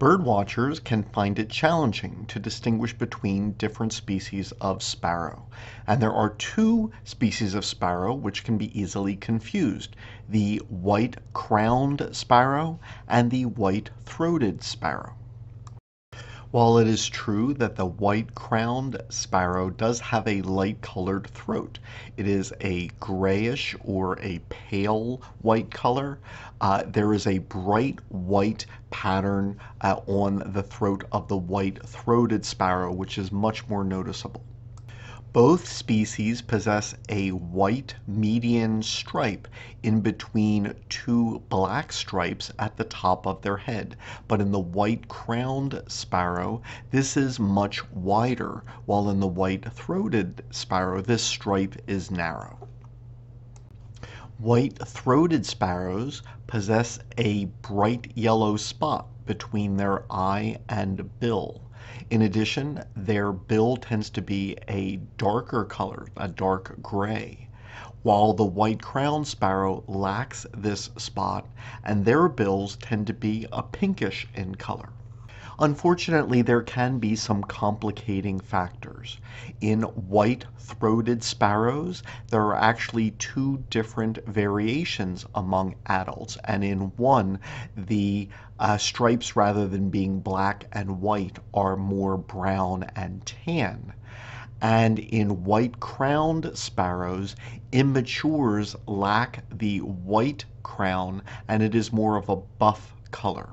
Birdwatchers can find it challenging to distinguish between different species of sparrow, and there are two species of sparrow which can be easily confused the white crowned sparrow and the white throated sparrow. While it is true that the white-crowned sparrow does have a light-colored throat, it is a grayish or a pale white color. Uh, there is a bright white pattern uh, on the throat of the white-throated sparrow, which is much more noticeable. Both species possess a white median stripe in between two black stripes at the top of their head, but in the white-crowned sparrow this is much wider, while in the white-throated sparrow this stripe is narrow. White-throated sparrows possess a bright yellow spot between their eye and bill. In addition, their bill tends to be a darker color, a dark gray, while the white-crowned sparrow lacks this spot and their bills tend to be a pinkish in color. Unfortunately, there can be some complicating factors. In white-throated sparrows, there are actually two different variations among adults, and in one, the uh, stripes, rather than being black and white, are more brown and tan. And in white-crowned sparrows, immatures lack the white crown, and it is more of a buff color.